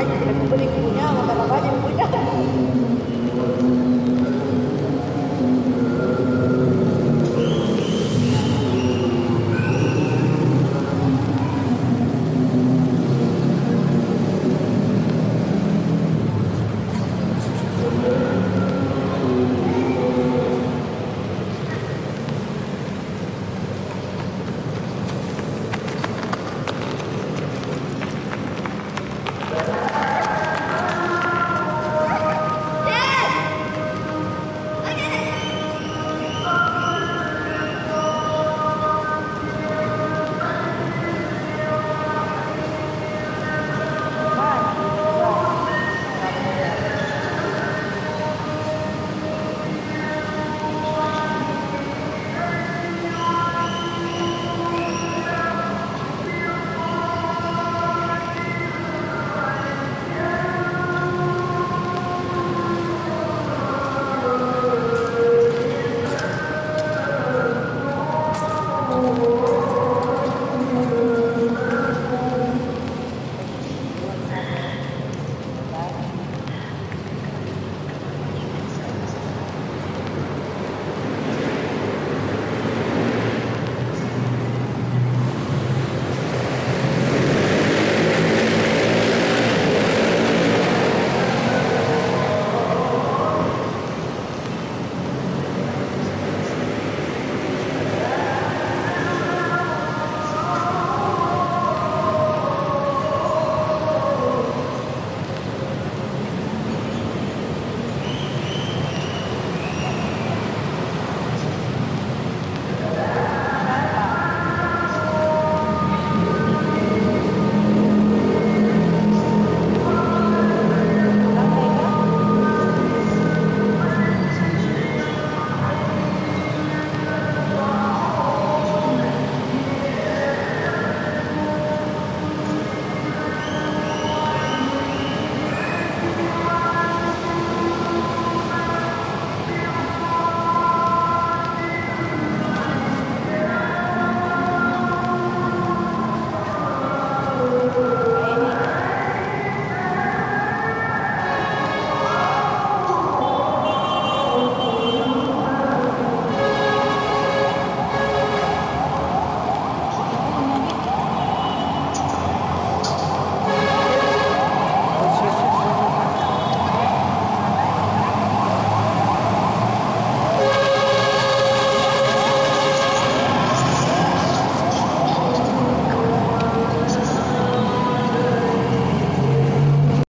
Ay, nagpapulik niya. Oh.